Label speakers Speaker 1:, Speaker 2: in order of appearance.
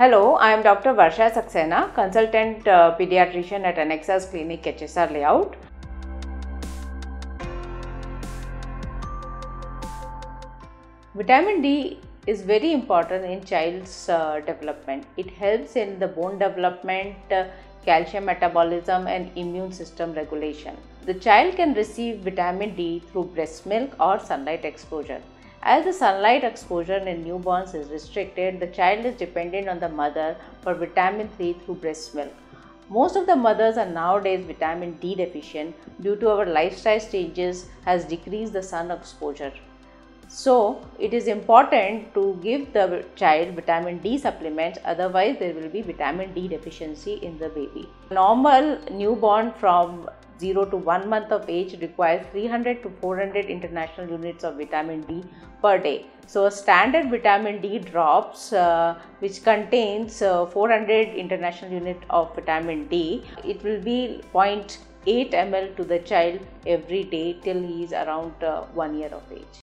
Speaker 1: Hello, I am Dr. Varsha Saxena, consultant uh, pediatrician at Annexus Clinic, HSR Layout. Vitamin D is very important in child's uh, development. It helps in the bone development, uh, calcium metabolism, and immune system regulation. The child can receive vitamin D through breast milk or sunlight exposure. As the sunlight exposure in newborns is restricted, the child is dependent on the mother for vitamin D through breast milk. Most of the mothers are nowadays vitamin D deficient due to our lifestyle changes has decreased the sun exposure. So, it is important to give the child vitamin D supplements otherwise there will be vitamin D deficiency in the baby. Normal newborn from 0 to 1 month of age requires 300 to 400 international units of vitamin D per day. So, a standard vitamin D drops uh, which contains uh, 400 international unit of vitamin D, it will be 0.8 ml to the child every day till he is around uh, 1 year of age.